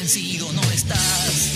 vencido no estás.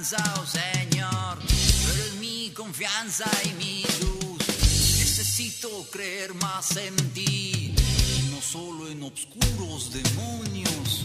esperanza, oh Señor. Tú eres mi confianza y mi luz. Necesito creer más en ti, y no solo en oscuros demonios.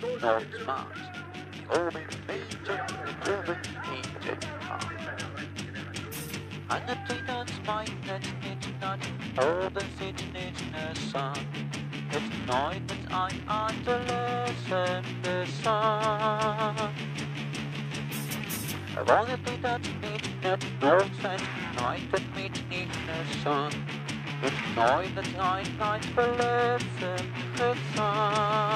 Northmont. And the tree that's mine, that's it's not the city, it's the sun. It's night, that I'm the lesson, the sun. Roll the tree that's meat, that and night, that meat, need the sun. It's night, that night, night, the lesson, the sun.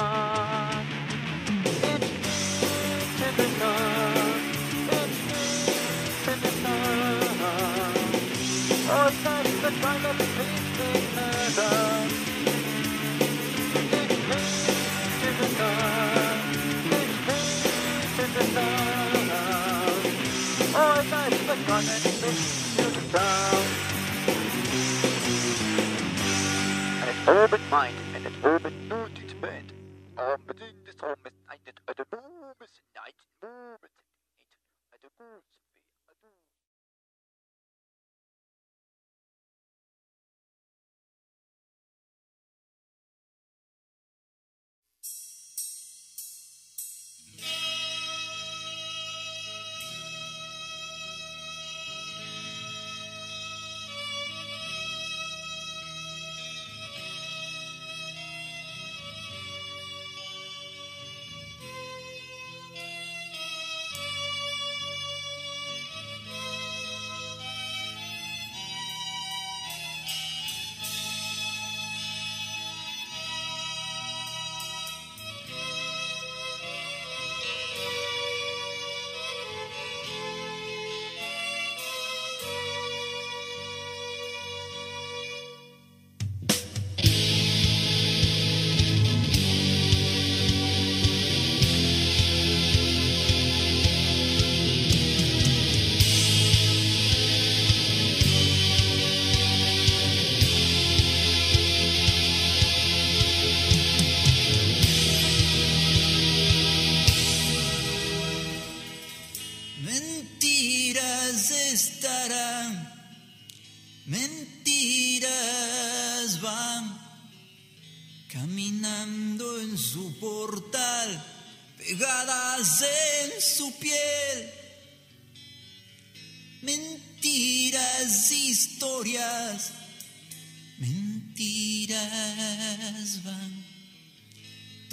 urban mind and an urban notice band are putting the storm at night at the moment, night moment, at the moment, at the moment.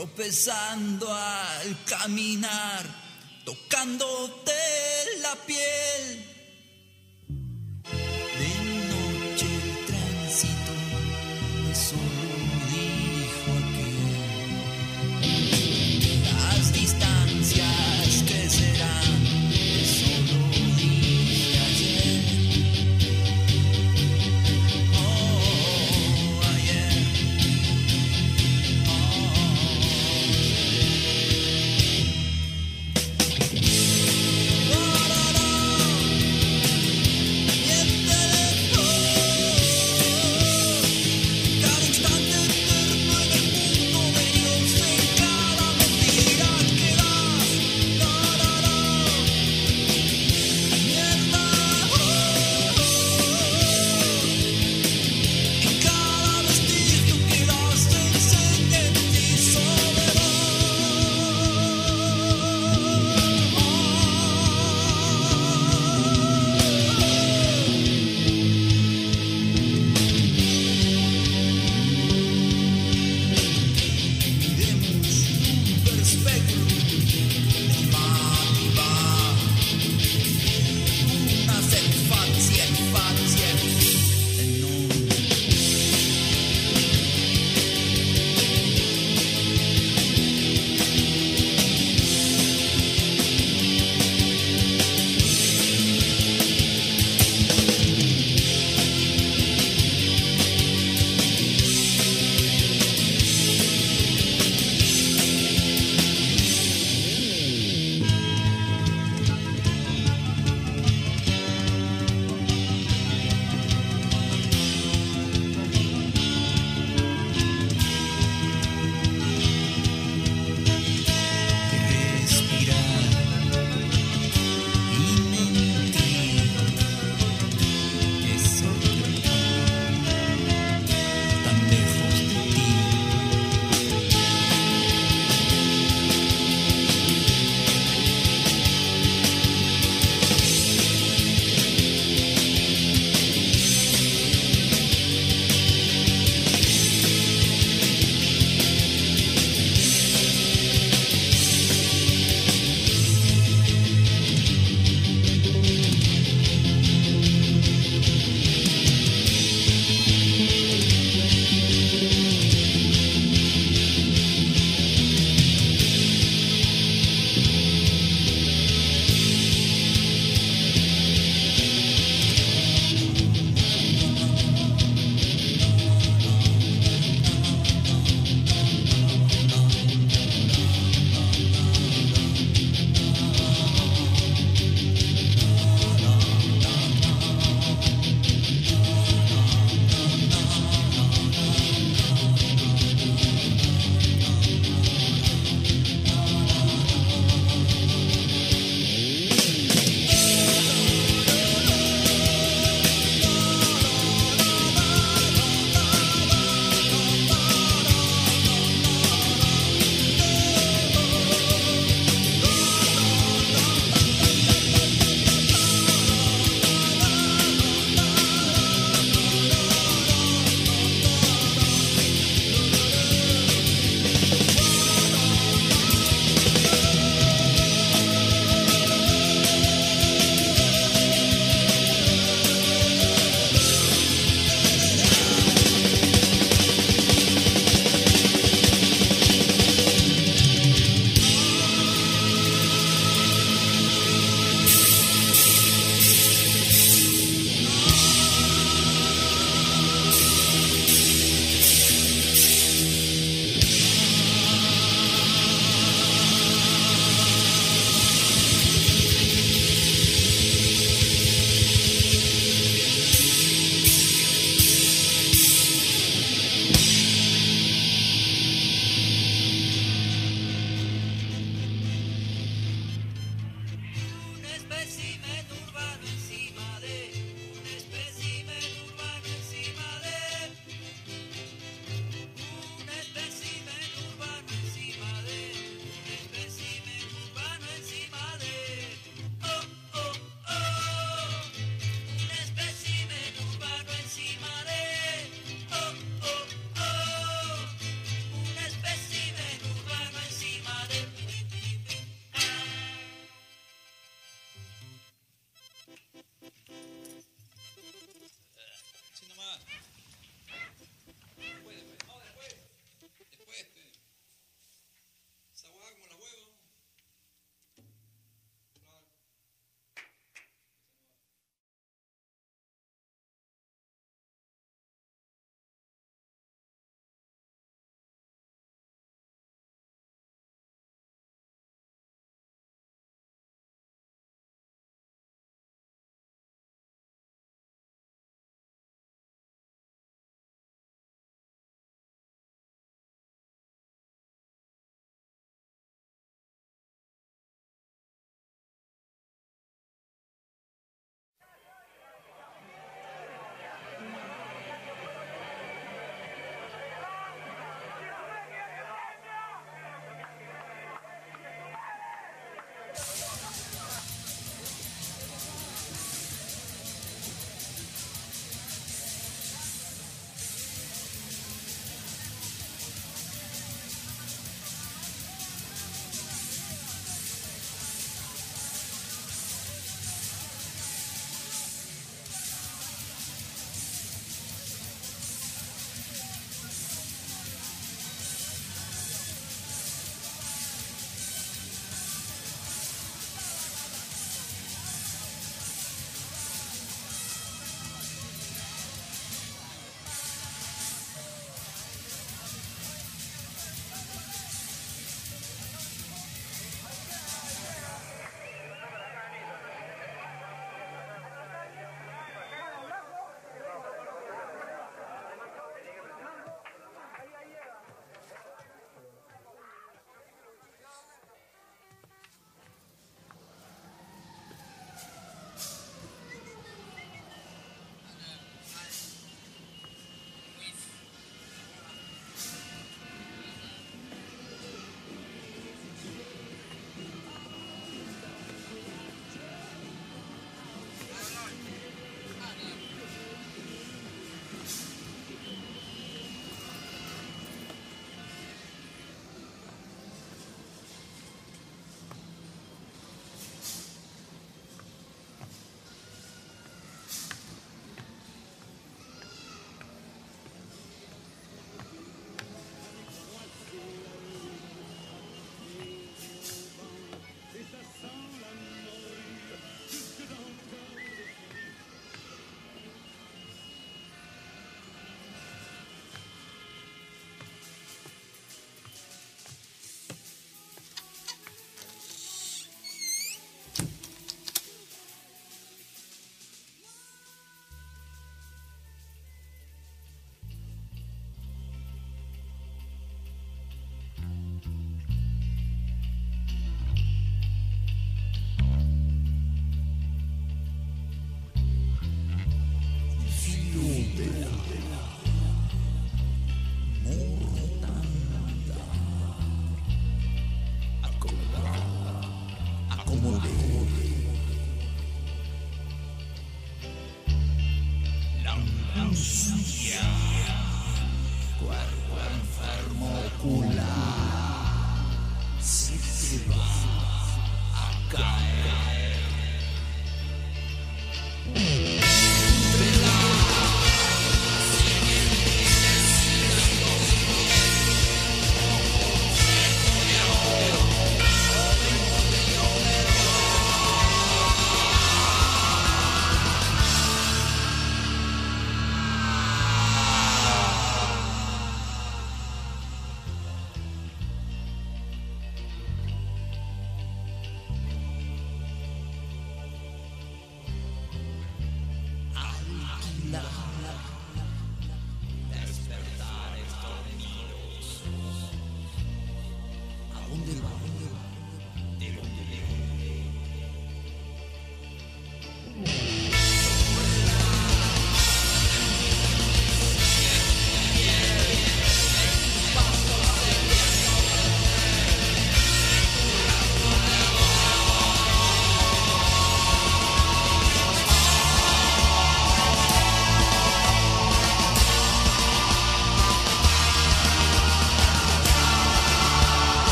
Tropezando al caminar, tocándote la piel.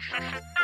Ha ha ha!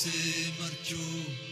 se marchó.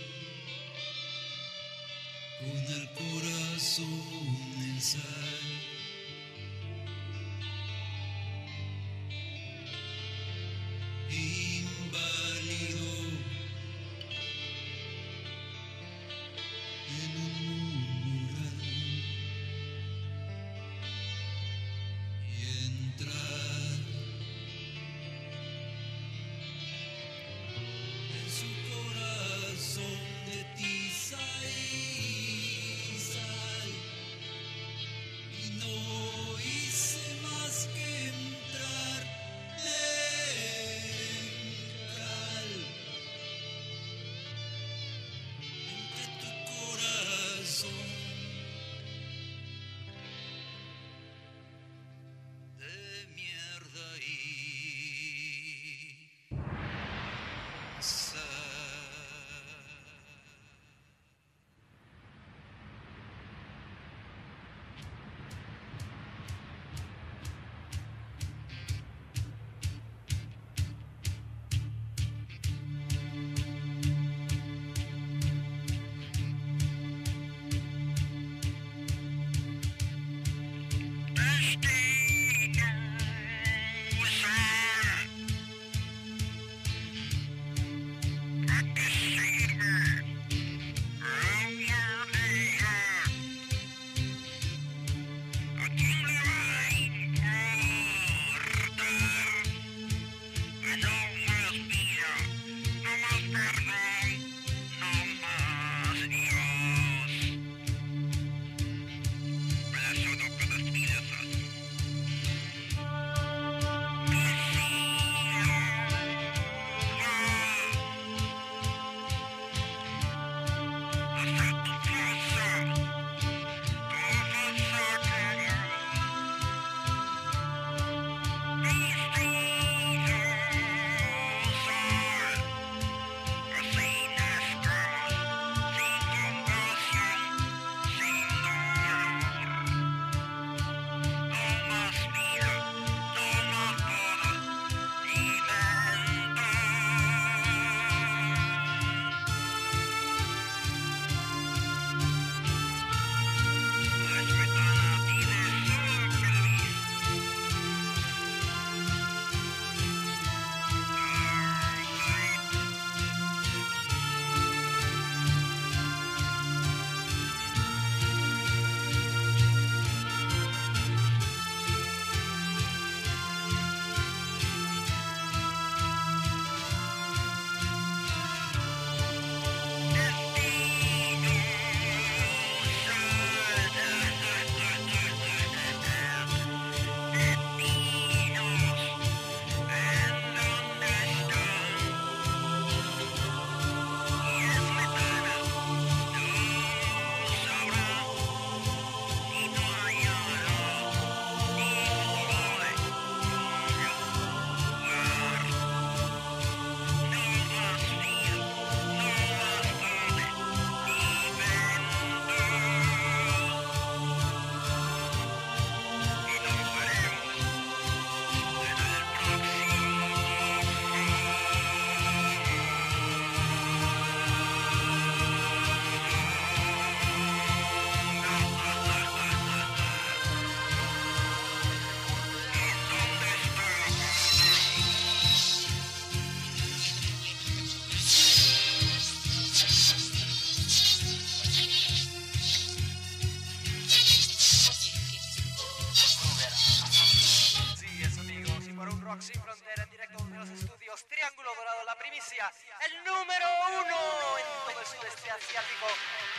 asiático.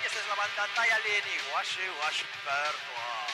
Y esta es la banda Tayaleni, Washi Washi Pertua.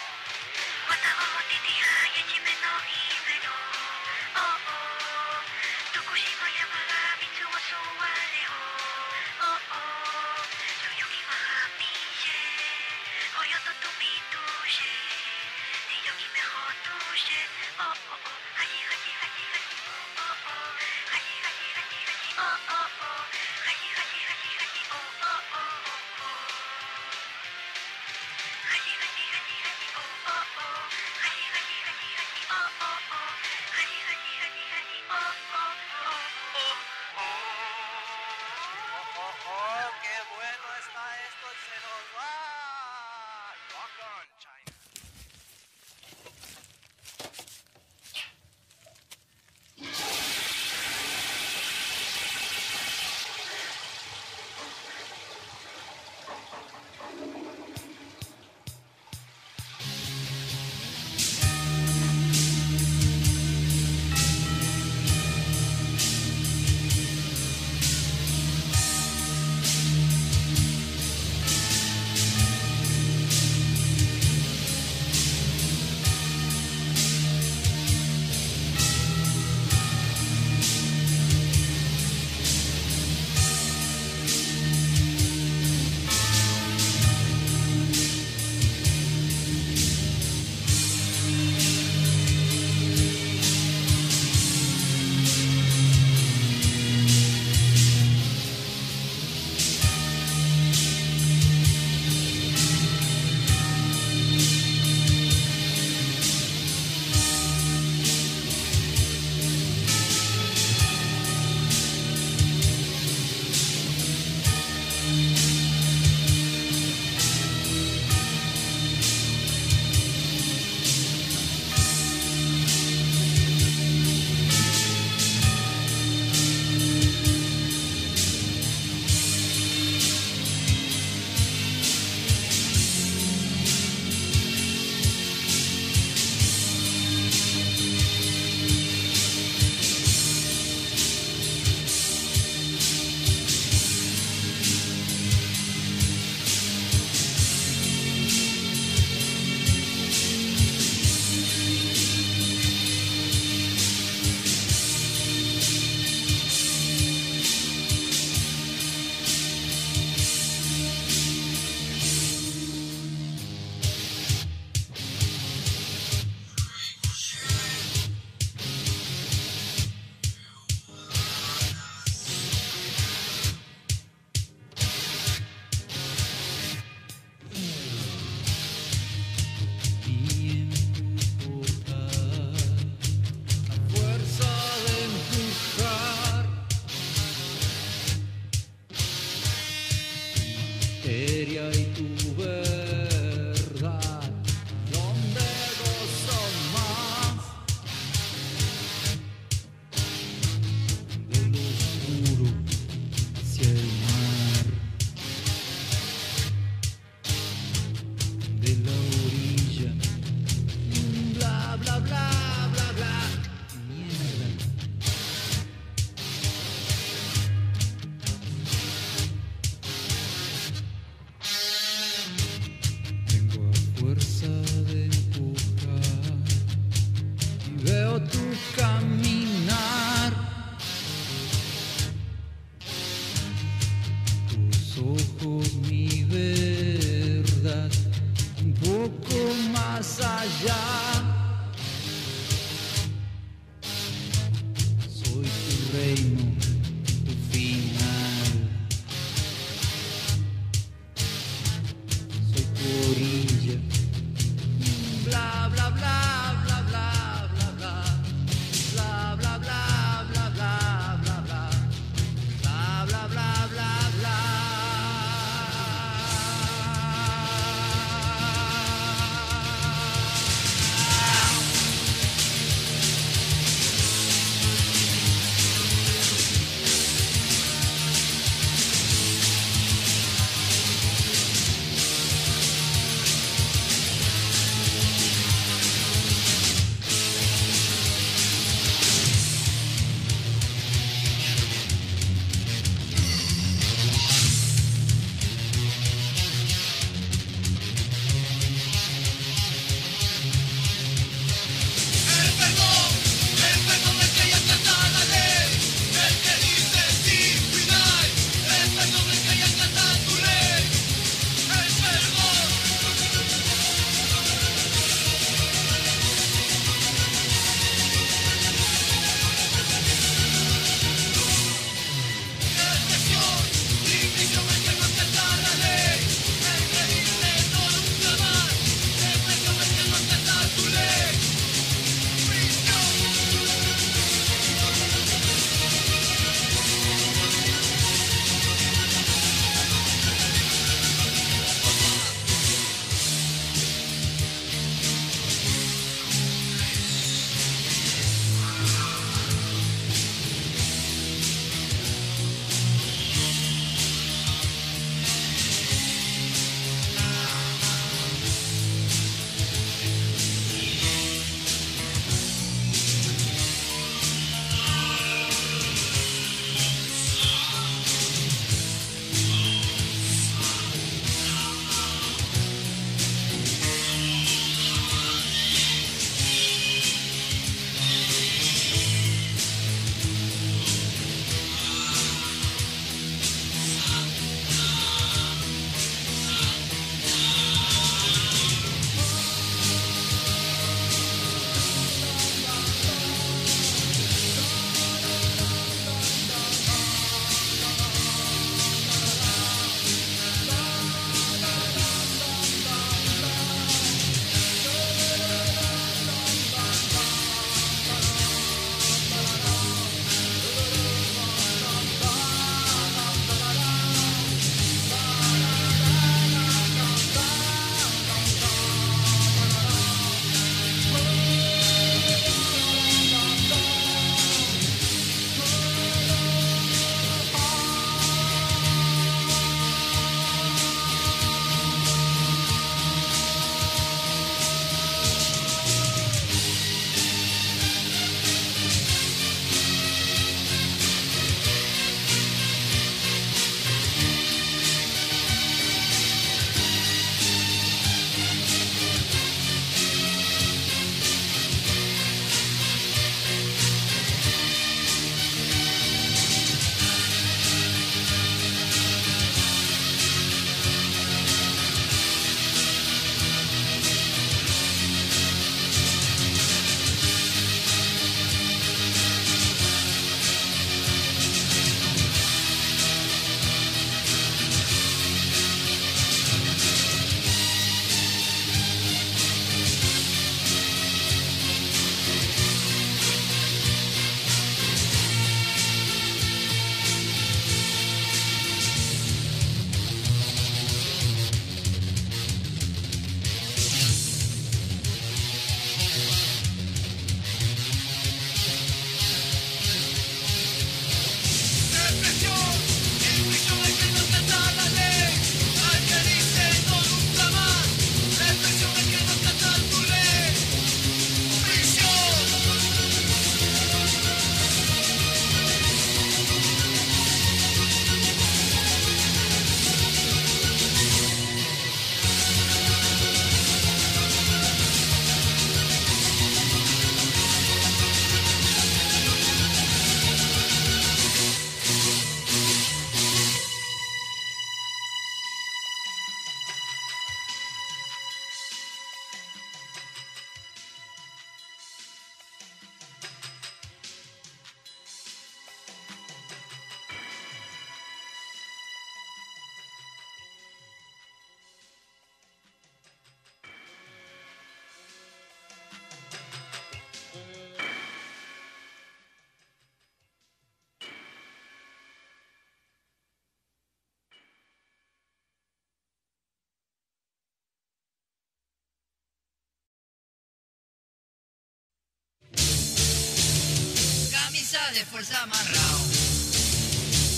De fuerza amarrado.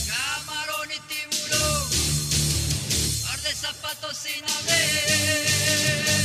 Camarón y tiburón, par de zapatos sin abrir,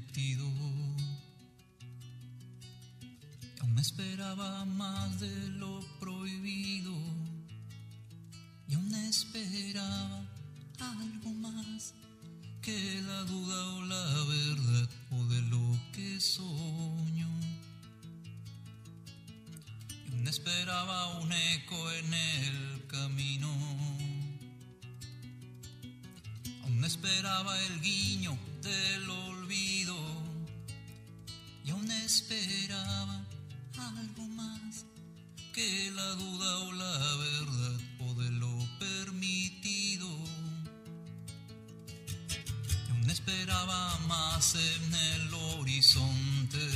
prometido. Aún esperaba más de lo prohibido. Y aún esperaba algo más que la duda o la verdad o de lo que soño. Y aún esperaba un eco en el camino. Aún esperaba el guiño del y aún esperaba algo más que la duda o la verdad o de lo permitido. Y aún esperaba más en el horizonte.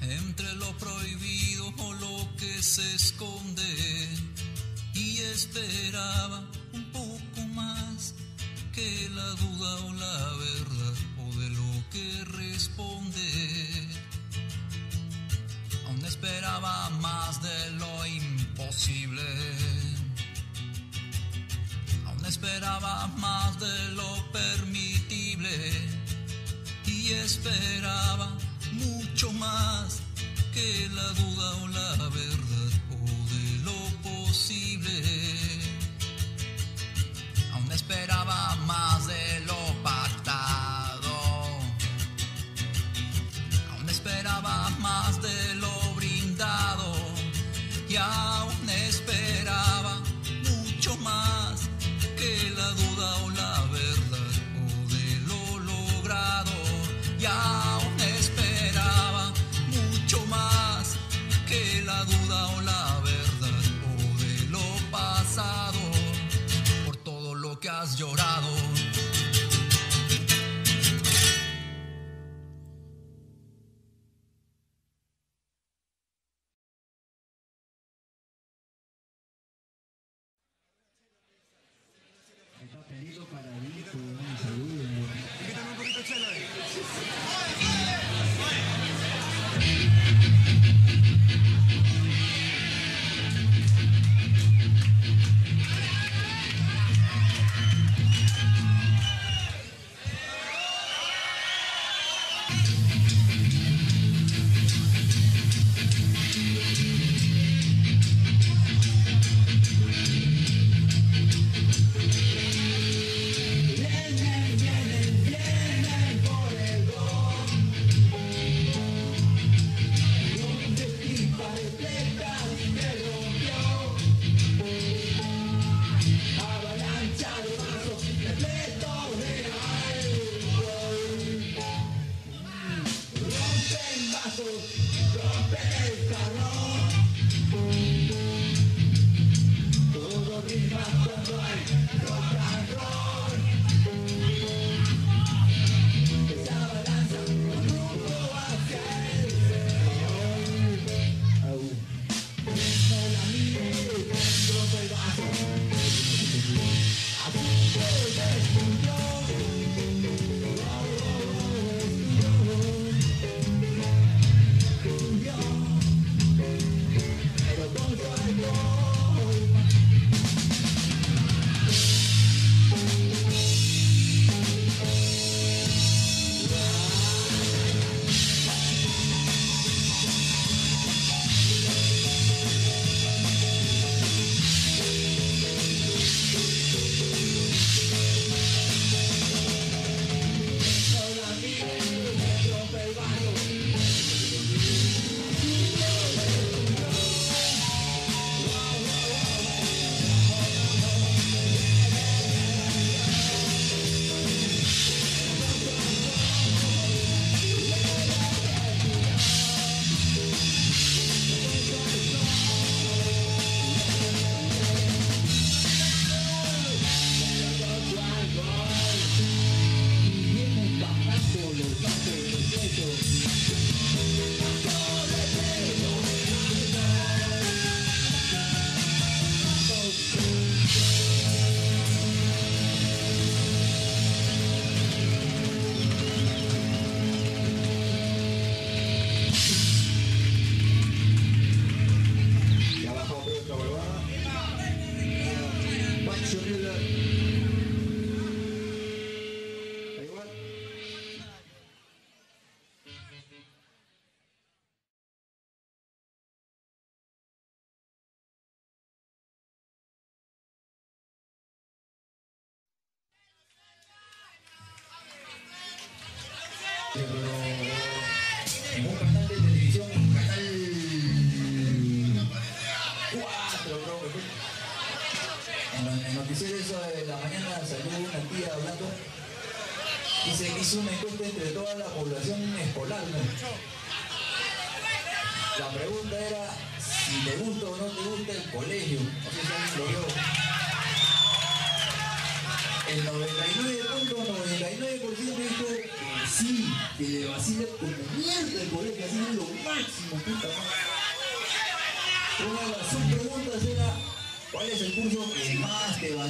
Entre lo prohibido o lo que se esconde y esperaba un poco que la duda o la verdad o de lo que responde. Aún esperaba más de lo imposible. Aún esperaba más de lo permitible. Y esperaba mucho más que la duda o la verdad o de lo posible esperaba más de lo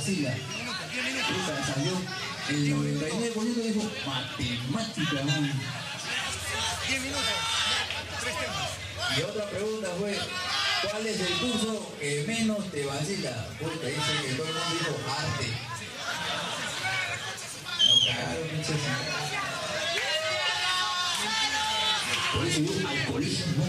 vacila? Puta, salió el 99% dijo matemática, man. 10 minutos, tres temas. Y otra pregunta fue, ¿cuál es el curso que menos te vacila? Puta, dice que todo el mundo dijo arte. No cagaron, pinches. Por eso yo al colegio no